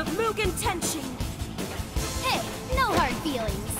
of Mugen Tenshin! Hey, no hard feelings!